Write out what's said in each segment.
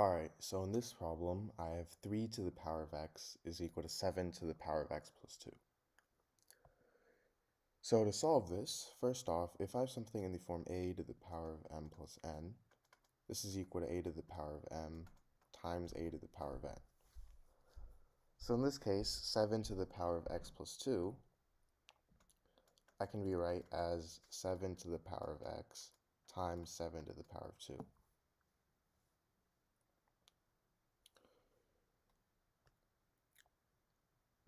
Alright, so in this problem, I have 3 to the power of x is equal to 7 to the power of x plus 2. So to solve this, first off, if I have something in the form a to the power of m plus n, this is equal to a to the power of m times a to the power of n. So in this case, 7 to the power of x plus 2, I can rewrite as 7 to the power of x times 7 to the power of 2.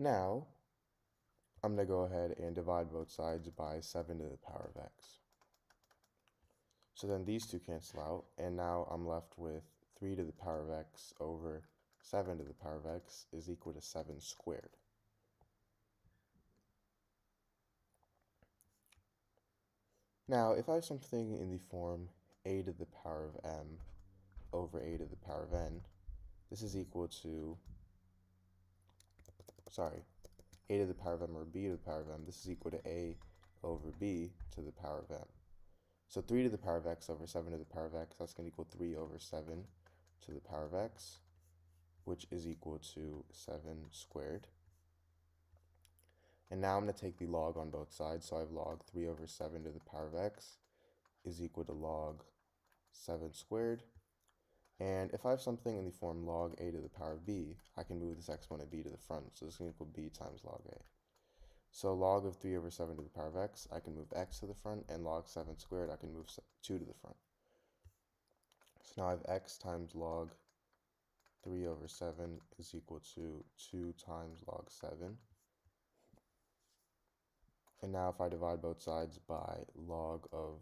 Now, I'm going to go ahead and divide both sides by 7 to the power of x. So then these two cancel out, and now I'm left with 3 to the power of x over 7 to the power of x is equal to 7 squared. Now, if I have something in the form a to the power of m over a to the power of n, this is equal to sorry, a to the power of m or b to the power of m, this is equal to a over b to the power of m. So 3 to the power of x over 7 to the power of x, that's going to equal 3 over 7 to the power of x, which is equal to 7 squared. And now I'm going to take the log on both sides, so I have log 3 over 7 to the power of x is equal to log 7 squared. And if I have something in the form log a to the power of b, I can move this exponent b to the front. So this to equal b times log a. So log of 3 over 7 to the power of x, I can move x to the front, and log 7 squared, I can move 2 to the front. So now I have x times log 3 over 7 is equal to 2 times log 7. And now if I divide both sides by log of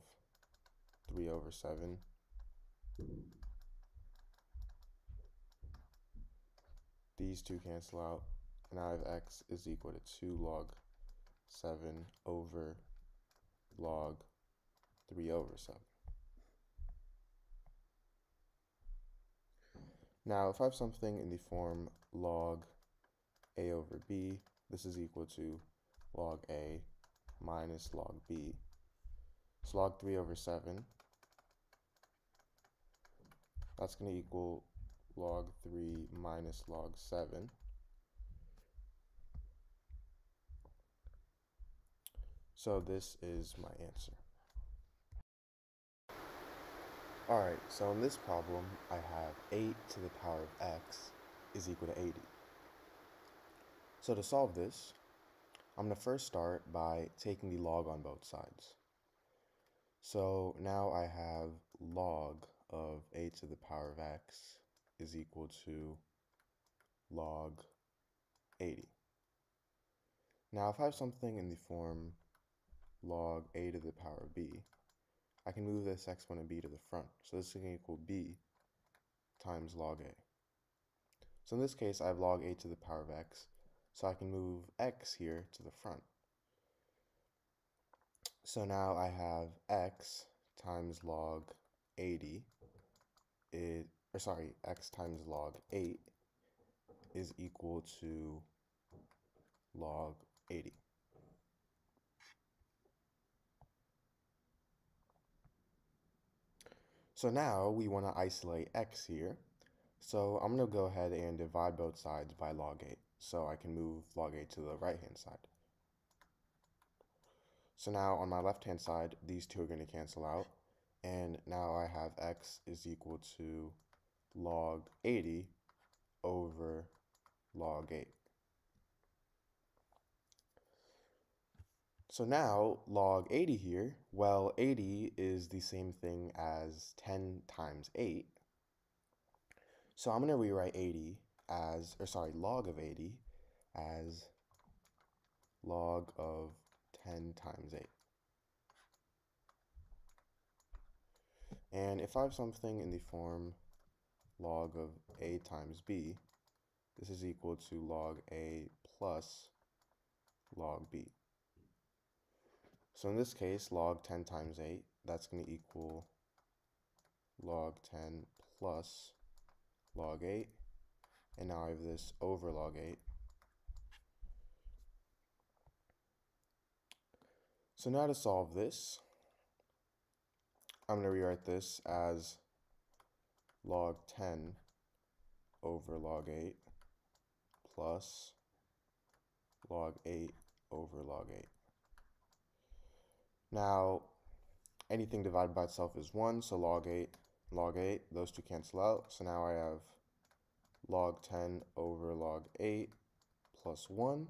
3 over 7, these two cancel out, and I have x is equal to 2 log 7 over log 3 over 7. Now, if I have something in the form log a over b, this is equal to log a minus log b. So log 3 over 7, that's going to equal log 3 minus log 7. So this is my answer. Alright, so in this problem, I have 8 to the power of x is equal to 80. So to solve this, I'm going to first start by taking the log on both sides. So now I have log of 8 to the power of x is equal to log 80. Now, if I have something in the form log a to the power of b, I can move this exponent b to the front. So this is going to equal b times log a. So in this case, I have log a to the power of x, so I can move x here to the front. So now I have x times log 80 it or sorry, x times log 8 is equal to log 80. So now we want to isolate x here. So I'm going to go ahead and divide both sides by log 8. So I can move log 8 to the right hand side. So now on my left hand side, these two are going to cancel out. And now I have x is equal to log 80 over log 8. So now log 80 here, well 80 is the same thing as 10 times 8. So I'm going to rewrite 80 as, or sorry, log of 80 as log of 10 times 8. And if I have something in the form log of a times b, this is equal to log a plus log b. So in this case, log 10 times 8, that's going to equal log 10 plus log 8. And now I have this over log 8. So now to solve this, I'm going to rewrite this as log 10 over log 8 plus log 8 over log 8. Now, anything divided by itself is 1, so log 8, log 8, those two cancel out. So now I have log 10 over log 8 plus 1.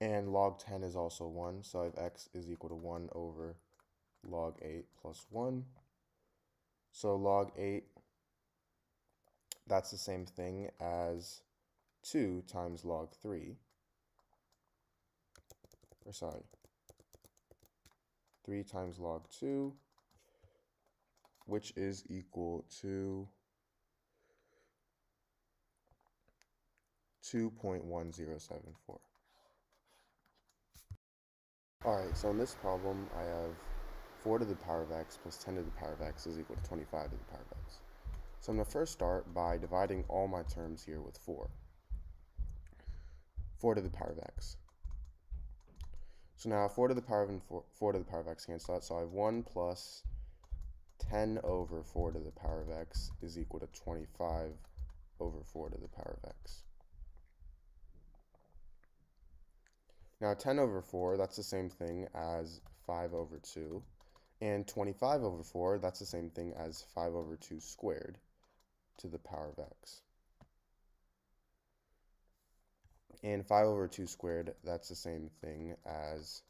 And log 10 is also 1, so I have x is equal to 1 over log 8 plus 1. So log 8, that's the same thing as 2 times log 3. Or sorry, 3 times log 2, which is equal to 2.1074. Alright, so in this problem, I have 4 to the power of x plus 10 to the power of x is equal to 25 to the power of x. So I'm going to first start by dividing all my terms here with 4. 4 to the power of x. So now 4 to the power of 4, 4 to the power of x cancel out. So I have 1 plus 10 over 4 to the power of x is equal to 25 over 4 to the power of x. Now 10 over 4, that's the same thing as 5 over 2. And 25 over 4, that's the same thing as 5 over 2 squared to the power of x. And 5 over 2 squared, that's the same thing as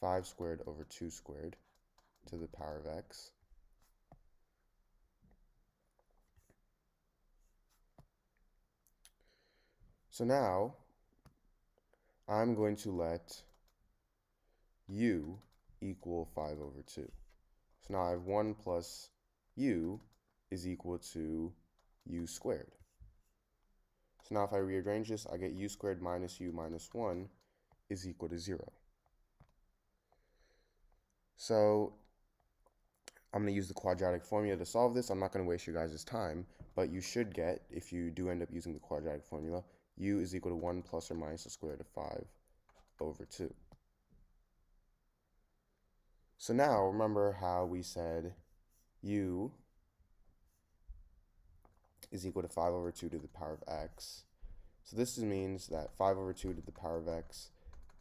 5 squared over 2 squared to the power of x. So now, I'm going to let u equal 5 over 2. So now I have 1 plus u is equal to u squared. So now if I rearrange this, I get u squared minus u minus 1 is equal to 0. So I'm going to use the quadratic formula to solve this. I'm not going to waste your guys' time, but you should get, if you do end up using the quadratic formula, u is equal to 1 plus or minus the square root of 5 over 2. So now remember how we said u is equal to 5 over 2 to the power of x. So this means that 5 over 2 to the power of x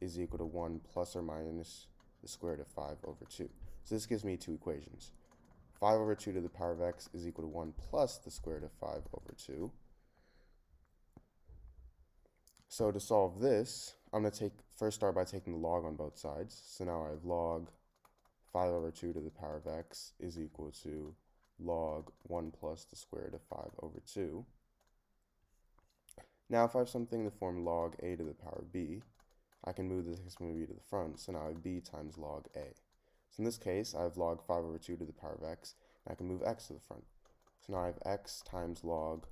is equal to 1 plus or minus the square root of 5 over 2. So this gives me two equations. 5 over 2 to the power of x is equal to 1 plus the square root of 5 over 2. So to solve this, I'm going to take first start by taking the log on both sides. So now I have log 5 over 2 to the power of x is equal to log 1 plus the square root of 5 over 2. Now if I have something in the form log a to the power of b, I can move this exponent b to the front, so now I have b times log a. So in this case, I have log 5 over 2 to the power of x, and I can move x to the front. So now I have x times log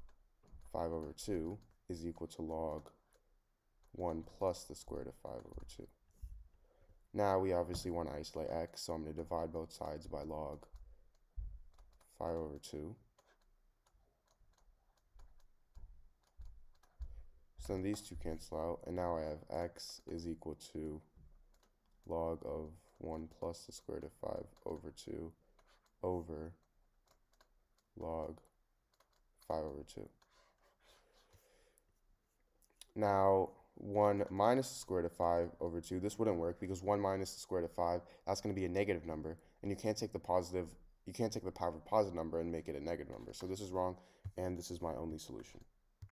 5 over 2 is equal to log 1 plus the square root of 5 over 2. Now we obviously want to isolate x, so I'm going to divide both sides by log 5 over 2. So then these two cancel out, and now I have x is equal to log of 1 plus the square root of 5 over 2 over log 5 over 2. Now, 1 minus the square root of 5 over 2, this wouldn't work because 1 minus the square root of 5, that's going to be a negative number. And you can't take the positive, you can't take the power of a positive number and make it a negative number. So this is wrong, and this is my only solution.